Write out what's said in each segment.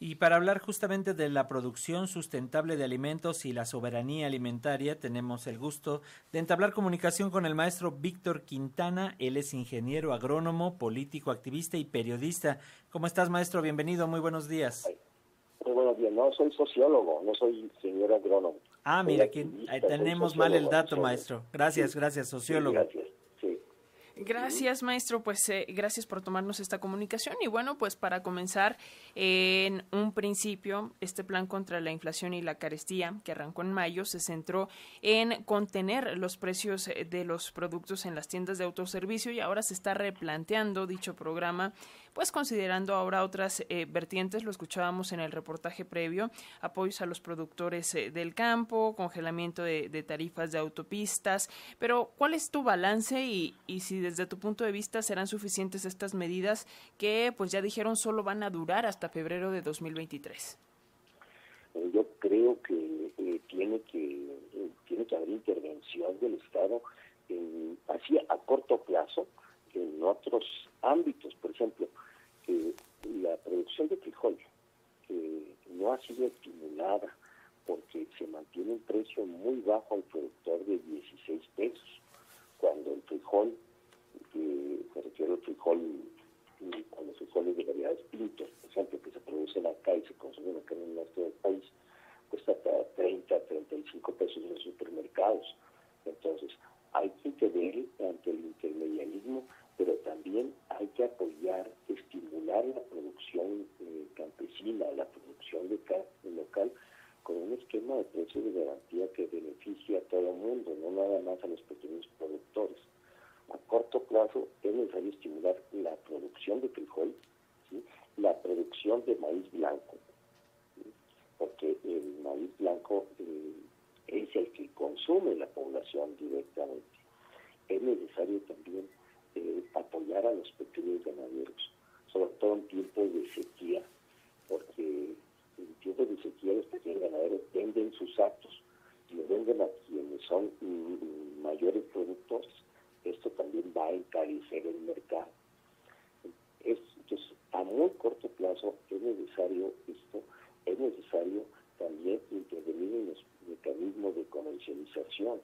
Y para hablar justamente de la producción sustentable de alimentos y la soberanía alimentaria, tenemos el gusto de entablar comunicación con el maestro Víctor Quintana. Él es ingeniero agrónomo, político, activista y periodista. ¿Cómo estás, maestro? Bienvenido, muy buenos días. Muy buenos días. No soy sociólogo, no soy ingeniero agrónomo. Ah, mira, aquí tenemos mal el dato, maestro. Gracias, gracias, sociólogo. gracias. Gracias, maestro. Pues eh, gracias por tomarnos esta comunicación. Y bueno, pues para comenzar, en un principio, este plan contra la inflación y la carestía, que arrancó en mayo, se centró en contener los precios eh, de los productos en las tiendas de autoservicio y ahora se está replanteando dicho programa pues considerando ahora otras eh, vertientes, lo escuchábamos en el reportaje previo, apoyos a los productores eh, del campo, congelamiento de, tarifas de autopistas, pero ¿cuál es tu balance y, y si desde tu punto de vista serán suficientes estas medidas que pues ya dijeron solo van a durar hasta febrero de 2023? Eh, yo creo que tiene que tiene que haber intervención del Estado así a corto plazo en otros ámbitos, por ejemplo, la producción de frijol no ha sido estimulada porque se mantiene un precio muy bajo al productor de 16 pesos, cuando el frijol, que me refiero al frijol, a los frijoles de variedades pintos, por ejemplo, que se producen acá y se consumen acá en el norte del país, cuesta hasta 30, 35 pesos en los supermercados. Entonces, hay que intervenir ante el intermediarismo, pero también hay que apoyar la producción eh, campesina, la producción local, con un esquema de precios de garantía que beneficie a todo el mundo, no nada más a los pequeños productores. A corto plazo es necesario estimular la producción de frijol, la producción de maíz blanco, porque el maíz blanco eh, es el que consume la población directamente. Es necesario también eh, apoyar a los pequeños ganaderos sobre todo en tiempos de sequía, porque en tiempos de sequía los pequeños ganaderos venden sus actos y lo venden a quienes son mm, mayores productores. Esto también va a encarecer el mercado. entonces, a muy corto plazo es necesario esto, es necesario también intervenir en los mecanismos de comercialización.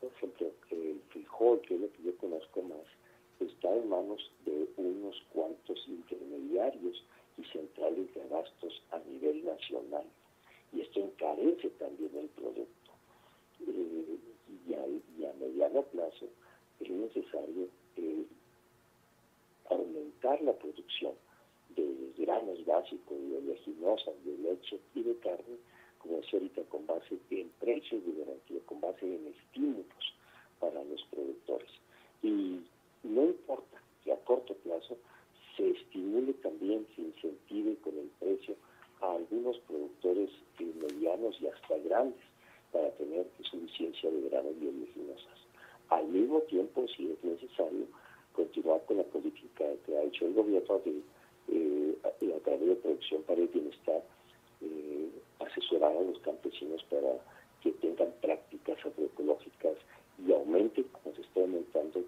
Por ejemplo, el frijol, que es lo que yo conozco más, está en manos de unos cuantos intermediarios y centrales de abastos a nivel nacional. Y esto encarece también el producto. Eh, y, a, mediano plazo es necesario eh, aumentar la producción de granos básicos, de oleaginosas, de leche y de carne, como decía ahorita, con base en precios de garantía, con base en estímulos para los productores. Y no importa que a corto plazo se estimule también, se incentive con el precio a algunos productores medianos y hasta grandes para tener suficiencia de granos y oleaginosas. Al mismo tiempo, si es necesario, continuar con la política que ha hecho el gobierno de, eh, a través de producción para el bienestar, eh, asesorar a los campesinos para que tengan prácticas agroecológicas y aumenten, como se está aumentando,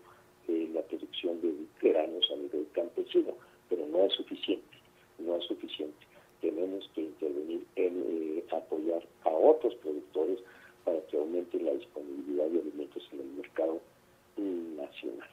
la producción de granos a nivel campesino, pero no es suficiente, no es suficiente. Tenemos que intervenir en eh, apoyar a otros productores para que aumente la disponibilidad de alimentos en el mercado nacional.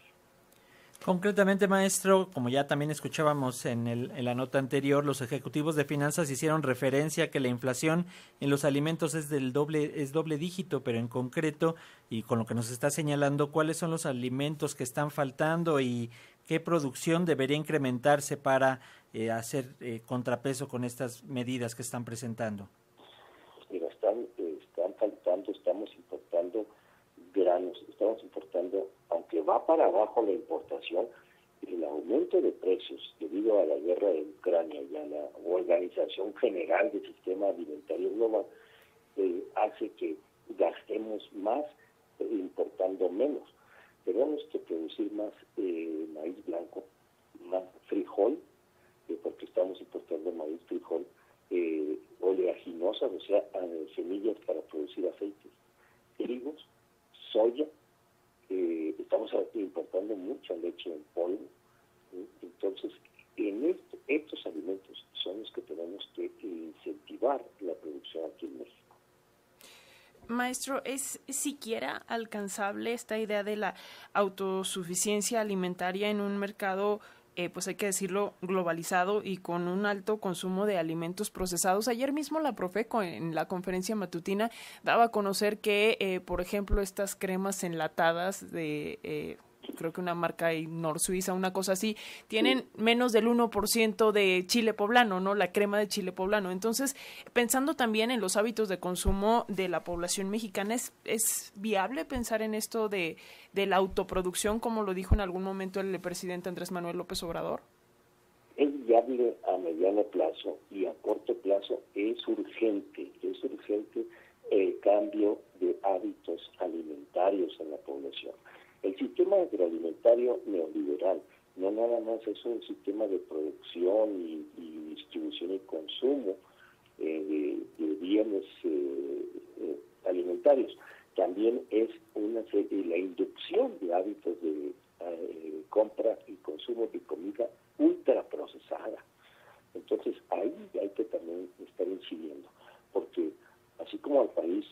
Concretamente, maestro, como ya también escuchábamos en, el, en, la nota anterior, los ejecutivos de finanzas hicieron referencia a que la inflación en los alimentos es del doble es doble dígito, pero en concreto y con lo que nos está señalando, cuáles son los alimentos que están faltando y qué producción debería incrementarse para eh, hacer eh, contrapeso con estas medidas que están presentando. Va para abajo la importación, el aumento de precios debido a la guerra de Ucrania y a la organización general del sistema alimentario global eh, hace que gastemos más eh, importando menos. Tenemos que producir más eh, maíz blanco, más frijol, porque estamos importando maíz, frijol, oleaginosas, o sea, semillas para producir aceites, trigos, soya, eh, importando mucha leche en polvo. Entonces, en este, estos alimentos son los que tenemos que incentivar la producción aquí en México. Maestro, ¿es siquiera alcanzable esta idea de la autosuficiencia alimentaria en un mercado eh, pues hay que decirlo, globalizado y con un alto consumo de alimentos procesados. Ayer mismo la Profeco en la conferencia matutina daba a conocer que, eh, por ejemplo, estas cremas enlatadas de... Eh, creo que una marca Nor Suiza, una cosa así, tienen menos del 1% de chile poblano, ¿no? La crema de chile poblano. Entonces, pensando también en los hábitos de consumo de la población mexicana, ¿es, es viable pensar en esto de, de la autoproducción, como lo dijo en algún momento el presidente Andrés Manuel López Obrador? Es viable a mediano plazo y a corto plazo es urgente, es urgente el cambio de hábitos alimentarios en la población. El sistema agroalimentario neoliberal no nada más es un sistema de producción y, distribución y consumo eh, de, bienes eh, eh, alimentarios, también es una la inducción de hábitos de compra y consumo de comida ultra procesada. Entonces ahí hay que también estar incidiendo, porque así como al país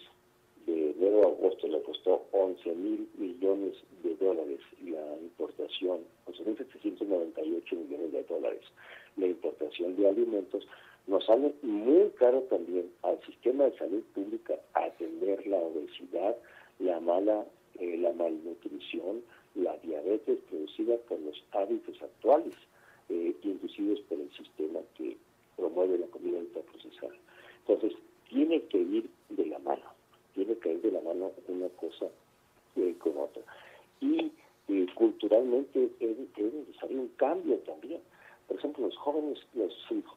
de enero a agosto le costó 11 mil millones de dólares la importación, 11.798 millones de dólares la importación de alimentos, nos sale muy caro también al sistema de atender la obesidad, la mala, eh, la malnutrición, la diabetes producida por los hábitos actuales, eh, inducidos por el sistema que promueve la comida ultraprocesada. Entonces, tiene que ir de la mano tiene que ir de la mano una cosa eh, con otra. Y eh, culturalmente es, necesario un cambio también. Por ejemplo, los jóvenes,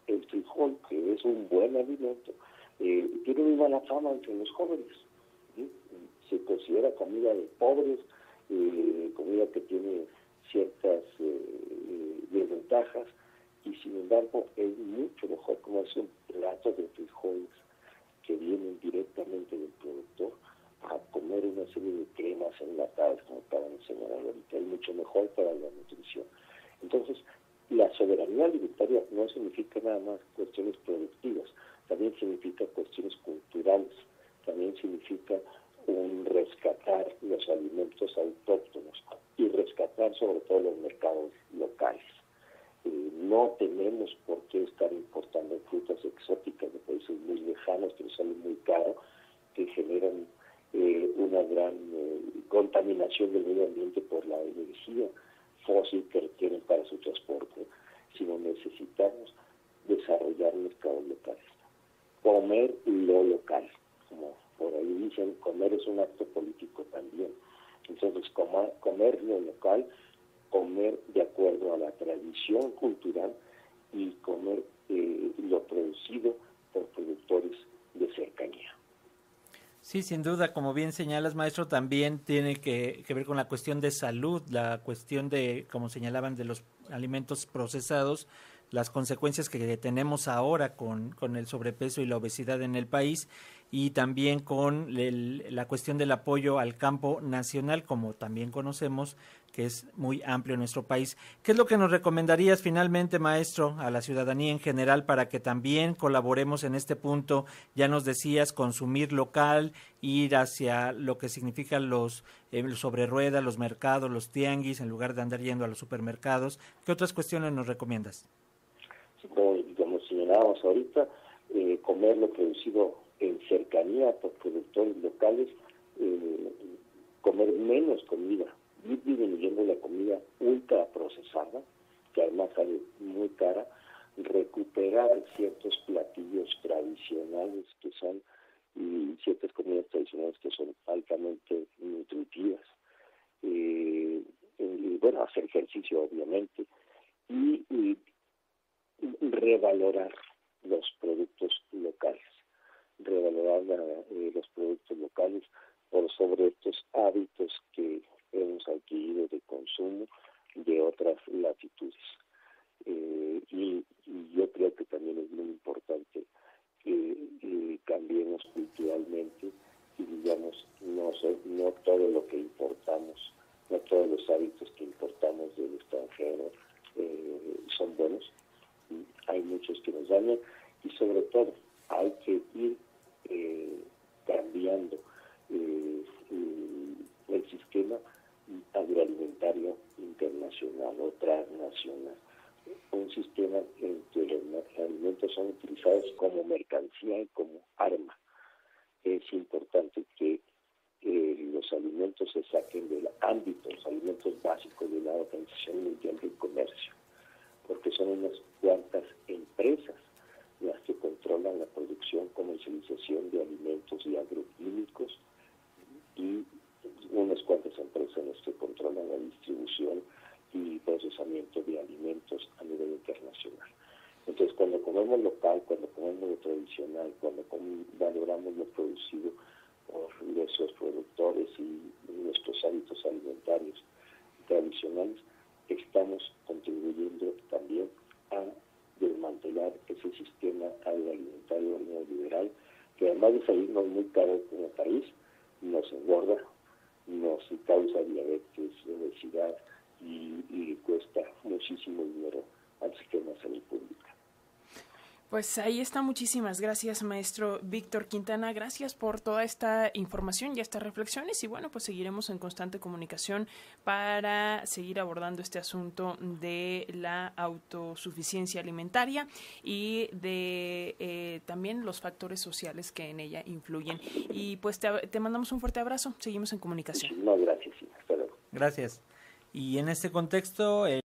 el frijol, que es un buen alimento, eh, tiene muy mala fama entre los jóvenes. Se considera comida de pobres, comida que tiene ciertas desventajas, y sin embargo es mucho mejor como es un plato de frijoles que vienen directamente del productor a comer una serie de cremas enlatadas, como acaban de enseñar ahorita, es mucho mejor para la nutrición. Entonces, la soberanía alimentaria no significa nada más cuestiones productivas, también significa cuestiones culturales, también significa un rescatar los alimentos autóctonos y rescatar sobre todo los mercados locales. Eh, no tenemos por qué estar importando frutas exóticas de países muy lejanos que salen muy caro, que generan eh, una gran eh, contaminación del medio ambiente por la energía fósil que requieren para su transporte, sino necesitamos desarrollar mercados locales. Comer lo local, como por ahí dicen, comer es un acto político también. Entonces, comer lo local comer de acuerdo a la tradición cultural y comer eh, lo producido por productores de cercanía. Sí, sin duda, como bien señalas, maestro, también tiene que, que, ver con la cuestión de salud, la cuestión de, como señalaban, de los alimentos procesados, las consecuencias que tenemos ahora con, con el sobrepeso y la obesidad en el país y también con la cuestión del apoyo al campo nacional, como también conocemos, que es muy amplio en nuestro país. ¿Qué es lo que nos recomendarías finalmente, maestro, a la ciudadanía en general para que también colaboremos en este punto? Ya nos decías consumir local, ir hacia lo que significan los eh, sobre ruedas, los mercados, los tianguis, en lugar de andar yendo a los supermercados. ¿Qué otras cuestiones nos recomiendas? Como, señalábamos ahorita, eh, comer lo producido en cercanía por productores locales, eh, comer menos comida, ir disminuyendo la comida ultra procesada, que además sale muy cara, recuperar ciertos platillos tradicionales que son y ciertas comidas tradicionales que son altamente nutritivas. Eh, y bueno, hacer ejercicio obviamente y revalorar los productos locales revalorar eh, los productos locales por sobre estos hábitos que hemos adquirido de consumo de otras latitudes. Eh, y, yo creo que también es muy importante que eh, cambiemos culturalmente y digamos, no, no todo lo que importamos, no todos los hábitos que importamos del extranjero son buenos. Hay muchos que nos dañan y sobre todo hay que ir eh, cambiando nacional o transnacional. Un sistema en que los alimentos son utilizados como mercancía y como arma. Es importante que eh, los alimentos se saquen del ámbito, los alimentos básicos de la Organización Mundial del Comercio, porque son unas cuantas empresas las que controlan la producción, comercialización de alimentos y agroquímicos y unas cuantas empresas las que controlan la distribución y procesamiento de alimentos a nivel internacional. Entonces, cuando comemos local, cuando comemos lo tradicional, cuando valoramos lo producido por nuestros productores y nuestros hábitos alimentarios tradicionales, estamos contribuyendo también a desmantelar ese sistema agroalimentario neoliberal que además de salirnos muy caro como país, nos engorda, nos causa diabetes, obesidad y, y cuesta muchísimo dinero al sistema de salud pública. Pues ahí está. Muchísimas gracias, maestro Víctor Quintana. Gracias por toda esta información y estas reflexiones. Y bueno, pues seguiremos en constante comunicación para seguir abordando este asunto de la autosuficiencia alimentaria y de eh, también los factores sociales que en ella influyen. Y pues te, mandamos un fuerte abrazo. Seguimos en comunicación. No, gracias. Gracias. Y en este contexto. Eh,